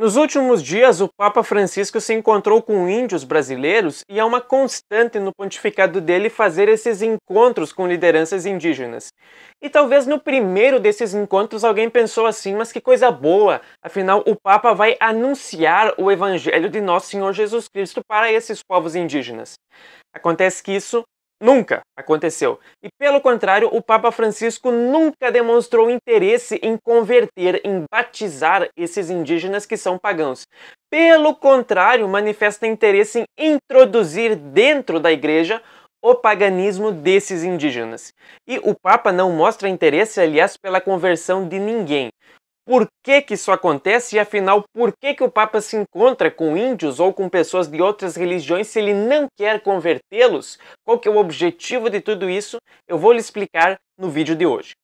Nos últimos dias, o Papa Francisco se encontrou com índios brasileiros e é uma constante no pontificado dele fazer esses encontros com lideranças indígenas. E talvez no primeiro desses encontros alguém pensou assim, mas que coisa boa! Afinal, o Papa vai anunciar o Evangelho de Nosso Senhor Jesus Cristo para esses povos indígenas. Acontece que isso Nunca aconteceu. E pelo contrário, o Papa Francisco nunca demonstrou interesse em converter, em batizar esses indígenas que são pagãos. Pelo contrário, manifesta interesse em introduzir dentro da igreja o paganismo desses indígenas. E o Papa não mostra interesse, aliás, pela conversão de ninguém por que, que isso acontece e afinal por que, que o Papa se encontra com índios ou com pessoas de outras religiões se ele não quer convertê-los? Qual que é o objetivo de tudo isso? Eu vou lhe explicar no vídeo de hoje.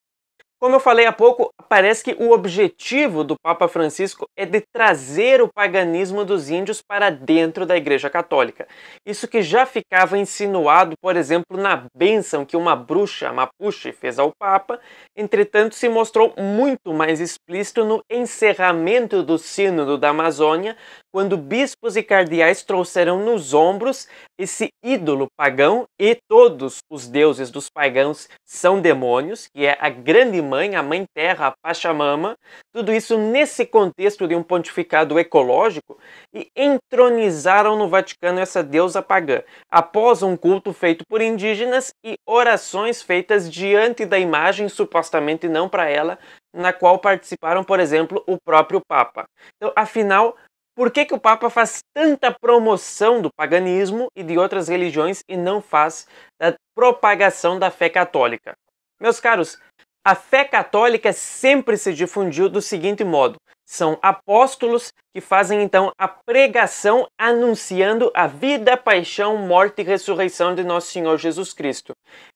Como eu falei há pouco, parece que o objetivo do Papa Francisco é de trazer o paganismo dos índios para dentro da Igreja Católica. Isso que já ficava insinuado, por exemplo, na bênção que uma bruxa mapuche fez ao Papa, entretanto se mostrou muito mais explícito no encerramento do Sínodo da Amazônia, quando bispos e cardeais trouxeram nos ombros esse ídolo pagão e todos os deuses dos pagãos são demônios, que é a grande mãe, a mãe terra, a Pachamama, tudo isso nesse contexto de um pontificado ecológico e entronizaram no Vaticano essa deusa pagã, após um culto feito por indígenas e orações feitas diante da imagem supostamente não para ela, na qual participaram, por exemplo, o próprio Papa. Então, afinal, por que, que o Papa faz tanta promoção do paganismo e de outras religiões e não faz da propagação da fé católica? Meus caros, a fé católica sempre se difundiu do seguinte modo: são apóstolos que fazem então a pregação anunciando a vida, paixão, morte e ressurreição de nosso Senhor Jesus Cristo.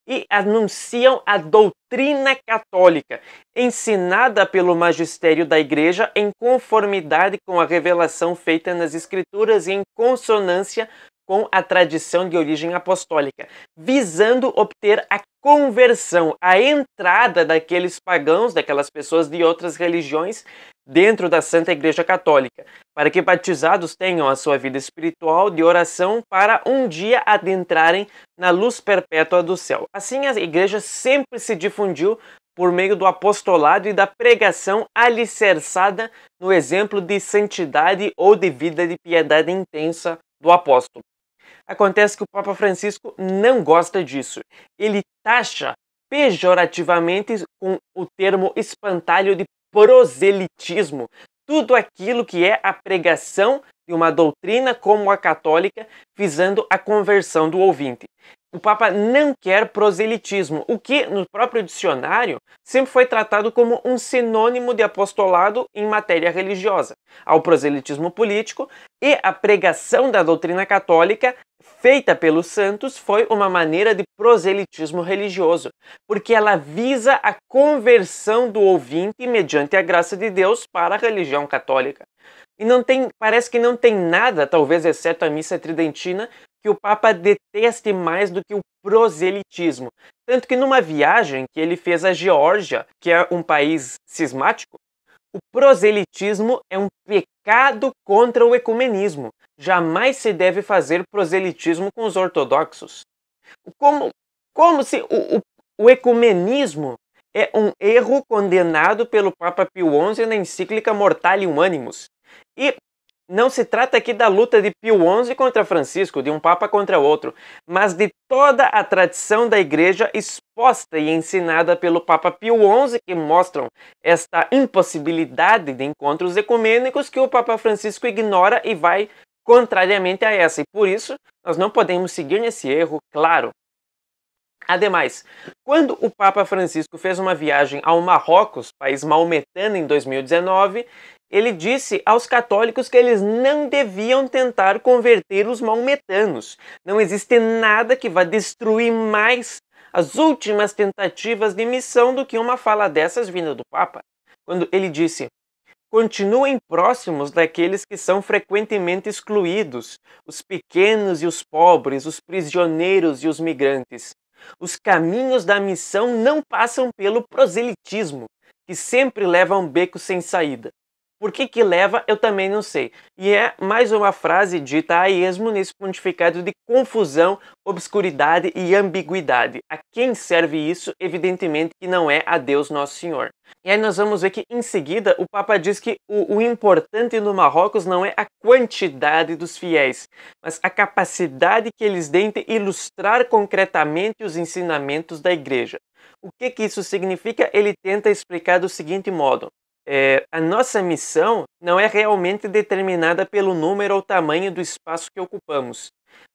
E anunciam a doutrina católica, ensinada pelo magistério da Igreja em conformidade com a revelação feita nas Escrituras e em consonância com a tradição de origem apostólica, visando obter a conversão, a entrada daqueles pagãos, daquelas pessoas de outras religiões dentro da Santa Igreja Católica, para que batizados tenham a sua vida espiritual de oração para um dia adentrarem na luz perpétua do céu. Assim, a Igreja sempre se difundiu por meio do apostolado e da pregação alicerçada no exemplo de santidade ou de vida de piedade intensa do apóstolo. Acontece que o Papa Francisco não gosta disso. Ele taxa pejorativamente com o termo espantalho de proselitismo tudo aquilo que é a pregação de uma doutrina como a católica visando a conversão do ouvinte. O Papa não quer proselitismo, o que no próprio dicionário sempre foi tratado como um sinônimo de apostolado em matéria religiosa. Ao proselitismo político e a pregação da doutrina católica feita pelos santos foi uma maneira de proselitismo religioso, porque ela visa a conversão do ouvinte mediante a graça de Deus para a religião católica. E não tem, parece que não tem nada, talvez exceto a missa tridentina, que o Papa deteste mais do que o proselitismo. Tanto que numa viagem que ele fez à Geórgia, que é um país cismático, o proselitismo é um pecado contra o ecumenismo. Jamais se deve fazer proselitismo com os ortodoxos. Como, como se o, o, o ecumenismo é um erro condenado pelo Papa Pio XI na encíclica Mortalium Animus. E não se trata aqui da luta de Pio XI contra Francisco, de um papa contra outro, mas de toda a tradição da igreja exposta e ensinada pelo Papa Pio XI que mostram esta impossibilidade de encontros ecumênicos que o Papa Francisco ignora e vai contrariamente a essa. E por isso, nós não podemos seguir nesse erro, claro. Ademais, quando o Papa Francisco fez uma viagem ao Marrocos, país maometano, em 2019, ele disse aos católicos que eles não deviam tentar converter os maometanos. Não existe nada que vá destruir mais as últimas tentativas de missão do que uma fala dessas vinda do Papa. Quando ele disse: Continuem próximos daqueles que são frequentemente excluídos, os pequenos e os pobres, os prisioneiros e os migrantes. Os caminhos da missão não passam pelo proselitismo, que sempre leva a um beco sem saída. Por que que leva, eu também não sei. E é mais uma frase dita a esmo nesse pontificado de confusão, obscuridade e ambiguidade. A quem serve isso? Evidentemente que não é a Deus Nosso Senhor. E aí nós vamos ver que em seguida o Papa diz que o, o importante no Marrocos não é a quantidade dos fiéis, mas a capacidade que eles têm de ilustrar concretamente os ensinamentos da igreja. O que, que isso significa? Ele tenta explicar do seguinte modo: é, a nossa missão não é realmente determinada pelo número ou tamanho do espaço que ocupamos,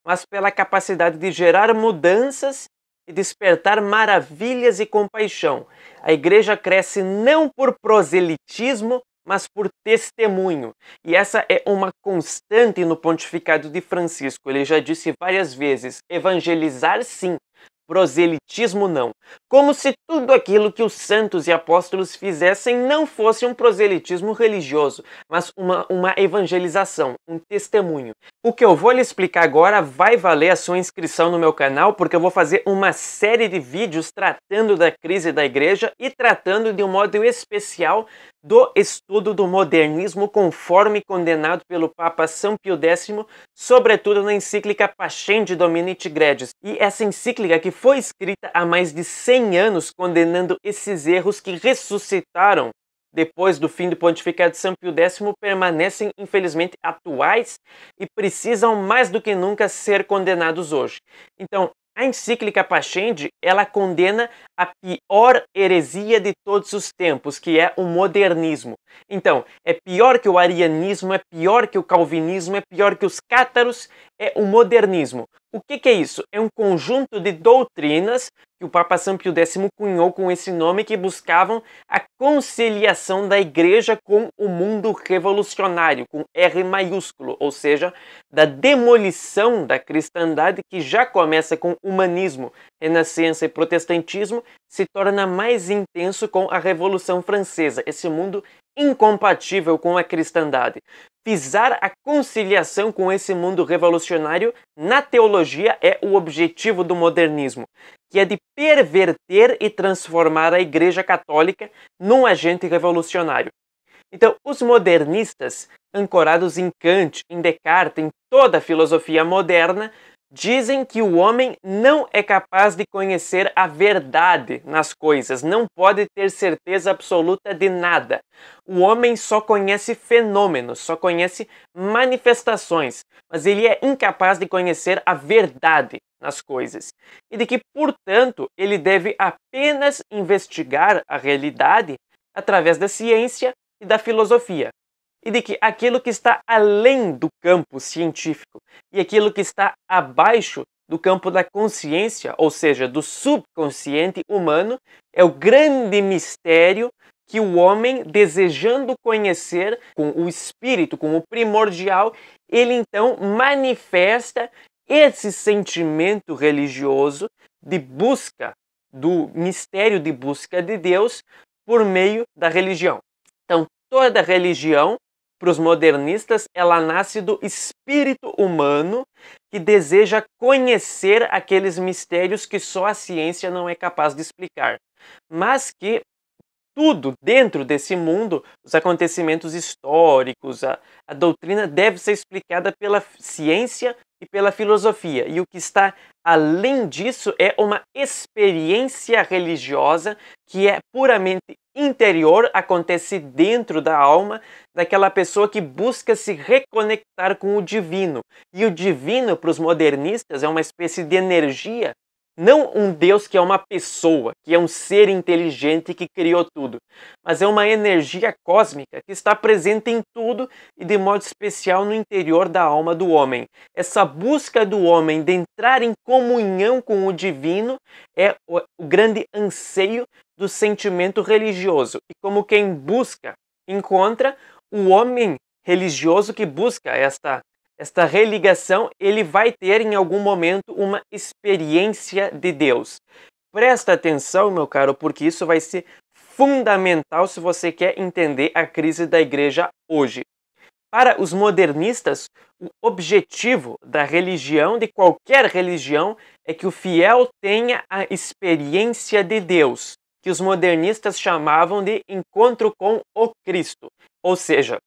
mas pela capacidade de gerar mudanças e despertar maravilhas e compaixão. A igreja cresce não por proselitismo, mas por testemunho. E essa é uma constante no pontificado de Francisco. Ele já disse várias vezes: evangelizar sim, proselitismo não. Como se tudo aquilo que os santos e apóstolos fizessem não fosse um proselitismo religioso, mas uma, uma evangelização, um testemunho. O que eu vou lhe explicar agora vai valer a sua inscrição no meu canal, porque eu vou fazer uma série de vídeos tratando da crise da igreja e tratando de um modo especial do estudo do modernismo conforme condenado pelo Papa São Pio X, sobretudo na encíclica Pascendi Dominici Gredis. E essa encíclica que foi escrita há mais de 100 anos condenando esses erros que ressuscitaram depois do fim do pontificado de São Pio X permanecem infelizmente atuais e precisam mais do que nunca ser condenados hoje. Então, a encíclica Pascendi, ela condena a pior heresia de todos os tempos, que é o modernismo. Então, é pior que o arianismo, é pior que o calvinismo, é pior que os cátaros, é o modernismo. O que, que, é isso? É um conjunto de doutrinas que o Papa São Pio X cunhou com esse nome que buscavam a conciliação da igreja com o mundo revolucionário, com R maiúsculo, ou seja, da demolição da cristandade que já começa com humanismo, renascença e protestantismo, se torna mais intenso com a Revolução Francesa, esse mundo incompatível com a cristandade. Pisar a conciliação com esse mundo revolucionário na teologia é o objetivo do modernismo, que é de perverter e transformar a Igreja Católica num agente revolucionário. Então, os modernistas, ancorados em Kant, em Descartes, em toda a filosofia moderna, Dizem que o homem não é capaz de conhecer a verdade nas coisas, não pode ter certeza absoluta de nada. O homem só conhece fenômenos, só conhece manifestações, mas ele é incapaz de conhecer a verdade nas coisas. E de que, portanto, ele deve apenas investigar a realidade através da ciência e da filosofia e de que aquilo que está além do campo científico e aquilo que está abaixo do campo da consciência, ou seja, do subconsciente humano, é o grande mistério que o homem, desejando conhecer com o espírito, com o primordial, ele então manifesta esse sentimento religioso de busca do mistério de busca de Deus por meio da religião. Então, toda religião para os modernistas, ela nasce do espírito humano que deseja conhecer aqueles mistérios que só a ciência não é capaz de explicar, mas que tudo dentro desse mundo, os acontecimentos históricos, a, a doutrina deve ser explicada pela ciência e pela filosofia. E o que está além disso é uma experiência religiosa que é puramente interior, acontece dentro da alma daquela pessoa que busca se reconectar com o divino. E o divino, para os modernistas, é uma espécie de energia não um Deus que é uma pessoa, que é um ser inteligente que criou tudo, mas é uma energia cósmica que está presente em tudo e de modo especial no interior da alma do homem. Essa busca do homem de entrar em comunhão com o divino é o grande anseio do sentimento religioso. E como quem busca, encontra o homem religioso que busca esta esta religação, ele vai ter em algum momento uma experiência de Deus. Presta atenção, meu caro, porque isso vai ser fundamental se você quer entender a crise da igreja hoje. Para os modernistas, o objetivo da religião, de qualquer religião, é que o fiel tenha a experiência de Deus, que os modernistas chamavam de encontro com o Cristo. Ou seja,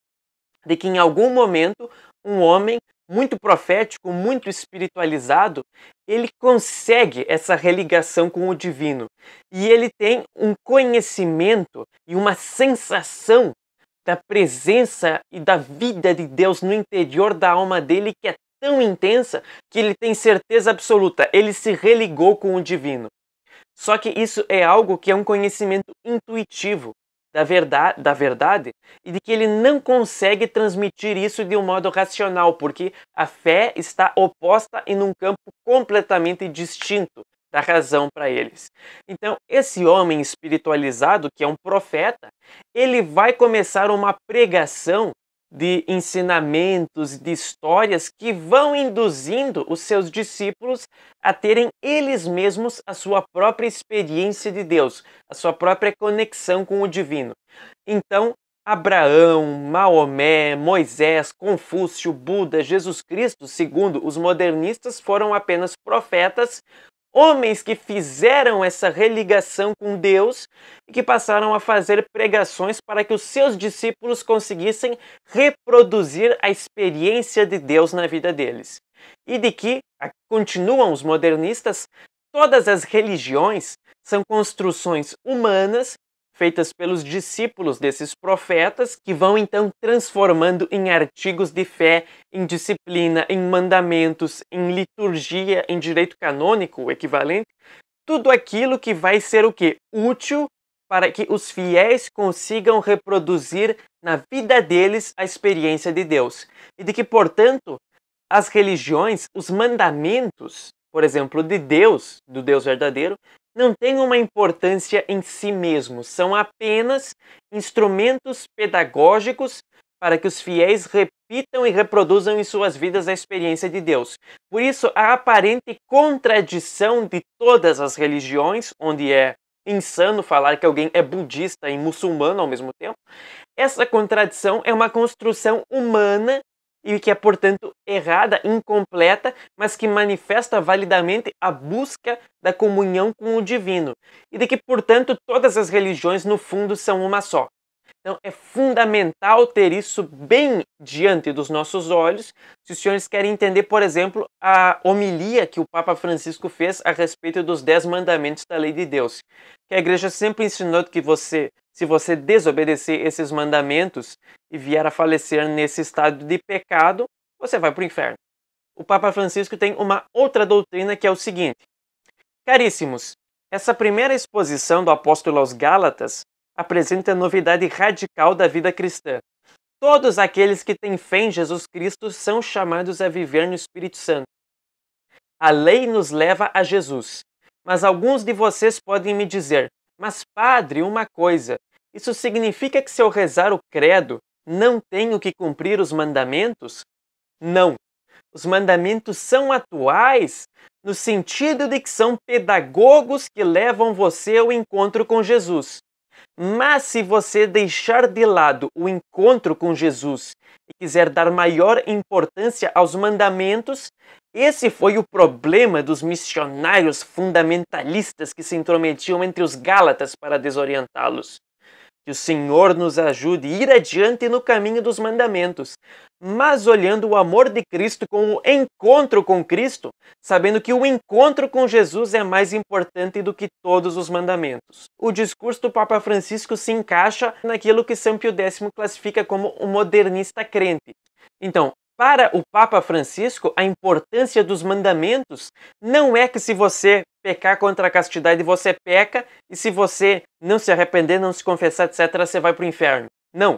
de que em algum momento um homem muito profético, muito espiritualizado, ele consegue essa religação com o divino. E ele tem um conhecimento e uma sensação da presença e da vida de Deus no interior da alma dele que é tão intensa que ele tem certeza absoluta, ele se religou com o divino. Só que isso é algo que é um conhecimento intuitivo da verdade, da verdade e de que ele não consegue transmitir isso de um modo racional, porque a fé está oposta em um campo completamente distinto da razão para eles. Então, esse homem espiritualizado, que é um profeta, ele vai começar uma pregação de ensinamentos, de histórias que vão induzindo os seus discípulos a terem eles mesmos a sua própria experiência de Deus, a sua própria conexão com o divino. Então, Abraão, Maomé, Moisés, Confúcio, Buda, Jesus Cristo, segundo os modernistas, foram apenas profetas homens que fizeram essa religação com Deus e que passaram a fazer pregações para que os seus discípulos conseguissem reproduzir a experiência de Deus na vida deles. E de que, continuam os modernistas, todas as religiões são construções humanas feitas pelos discípulos desses profetas, que vão então transformando em artigos de fé, em disciplina, em mandamentos, em liturgia, em direito canônico, o equivalente, tudo aquilo que vai ser o que? Útil para que os fiéis consigam reproduzir na vida deles a experiência de Deus. E de que, portanto, as religiões, os mandamentos, por exemplo, de Deus, do Deus verdadeiro, não têm uma importância em si mesmos, são apenas instrumentos pedagógicos para que os fiéis repitam e reproduzam em suas vidas a experiência de Deus. Por isso, a aparente contradição de todas as religiões, onde é insano falar que alguém é budista e muçulmano ao mesmo tempo, essa contradição é uma construção humana e que é, portanto, errada, incompleta, mas que manifesta validamente a busca da comunhão com o divino, e de que, portanto, todas as religiões, no fundo, são uma só. Então, é fundamental ter isso bem diante dos nossos olhos, se os senhores querem entender, por exemplo, a homilia que o Papa Francisco fez a respeito dos Dez Mandamentos da Lei de Deus. Que a igreja sempre ensinou que você se você desobedecer esses mandamentos e vier a falecer nesse estado de pecado, você vai para o inferno. O Papa Francisco tem uma outra doutrina que é o seguinte: Caríssimos, essa primeira exposição do apóstolo aos Gálatas apresenta a novidade radical da vida cristã. Todos aqueles que têm fé em Jesus Cristo são chamados a viver no Espírito Santo. A lei nos leva a Jesus. Mas alguns de vocês podem me dizer: Mas, padre, uma coisa, isso significa que se eu rezar o credo, não tenho que cumprir os mandamentos? Não. Os mandamentos são atuais no sentido de que são pedagogos que levam você ao encontro com Jesus. Mas se você deixar de lado o encontro com Jesus e quiser dar maior importância aos mandamentos, esse foi o problema dos missionários fundamentalistas que se intrometiam entre os Gálatas para desorientá-los. Que o Senhor nos ajude a ir adiante no caminho dos mandamentos, mas olhando o amor de Cristo com o encontro com Cristo, sabendo que o encontro com Jesus é mais importante do que todos os mandamentos. O discurso do Papa Francisco se encaixa naquilo que São Pio X classifica como um modernista crente. Então, para o Papa Francisco, a importância dos mandamentos não é que se você pecar contra a castidade, você peca, e se você não se arrepender, não se confessar, etc., você vai para o inferno. Não.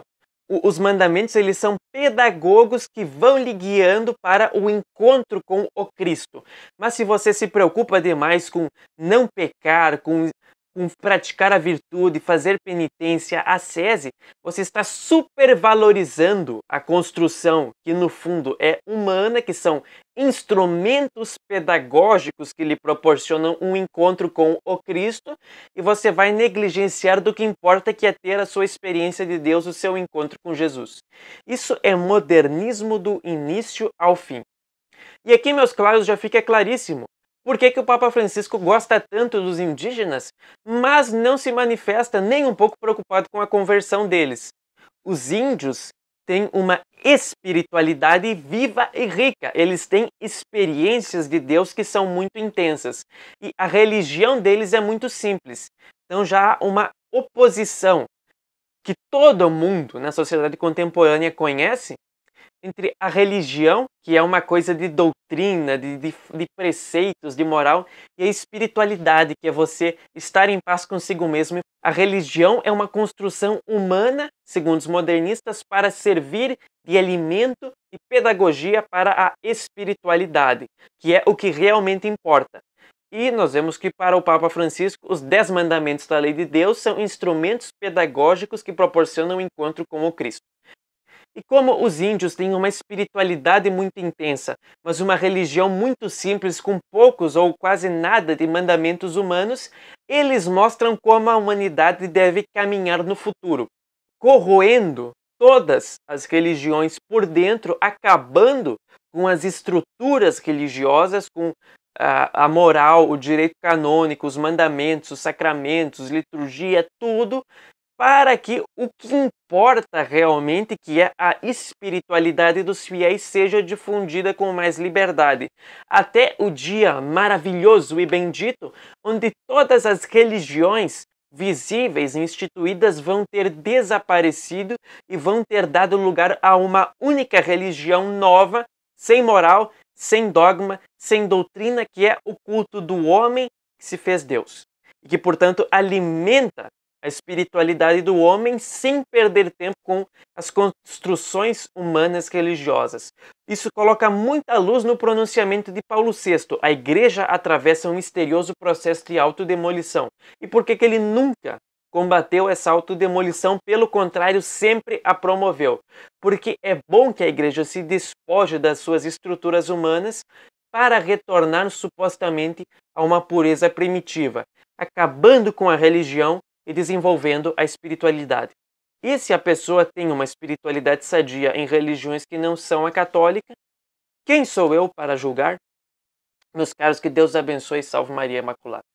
O, os mandamentos eles são pedagogos que vão lhe guiando para o encontro com o Cristo. Mas se você se preocupa demais com não pecar, com com praticar a virtude, fazer penitência, a sese, você está supervalorizando a construção que no fundo é humana, que são instrumentos pedagógicos que lhe proporcionam um encontro com o Cristo, e você vai negligenciar do que importa que é ter a sua experiência de Deus, o seu encontro com Jesus. Isso é modernismo do início ao fim. E aqui, meus claros, já fica claríssimo por que, que o Papa Francisco gosta tanto dos indígenas, mas não se manifesta nem um pouco preocupado com a conversão deles? os índios têm uma espiritualidade viva e rica. Eles têm experiências de Deus que são muito intensas. E a religião deles é muito simples. Então já há uma oposição que todo mundo na sociedade contemporânea conhece entre a religião, que é uma coisa de doutrina, de, de, de, preceitos, de moral, e a espiritualidade, que é você estar em paz consigo mesmo. A religião é uma construção humana, segundo os modernistas, para servir de alimento e pedagogia para a espiritualidade, que é o que realmente importa. E nós vemos que para o Papa Francisco, os dez mandamentos da lei de Deus são instrumentos pedagógicos que proporcionam o um encontro com o Cristo. E como os índios têm uma espiritualidade muito intensa, mas uma religião muito simples com poucos ou quase nada de mandamentos humanos, eles mostram como a humanidade deve caminhar no futuro, corroendo todas as religiões por dentro, acabando com as estruturas religiosas, com a, a moral, o direito canônico, os mandamentos, os sacramentos, liturgia, tudo, para que o que importa realmente, que é a espiritualidade dos fiéis, seja difundida com mais liberdade. Até o dia maravilhoso e bendito, onde todas as religiões visíveis instituídas vão ter desaparecido e vão ter dado lugar a uma única religião nova, sem moral, sem dogma, sem doutrina, que é o culto do homem que se fez Deus. E que, portanto, alimenta a espiritualidade do homem sem perder tempo com as construções humanas religiosas. Isso coloca muita luz no pronunciamento de Paulo VI. A igreja atravessa um misterioso processo de autodemolição. E por que, que ele nunca combateu essa autodemolição, pelo contrário, sempre a promoveu. Porque é bom que a igreja se despoje das suas estruturas humanas para retornar supostamente a uma pureza primitiva, acabando com a religião e desenvolvendo a espiritualidade. E se a pessoa tem uma espiritualidade sadia em religiões que não são a católica, quem sou eu para julgar? Meus caros, que Deus abençoe e salve Maria Imaculada.